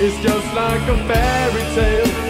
It's just like a fairy tale.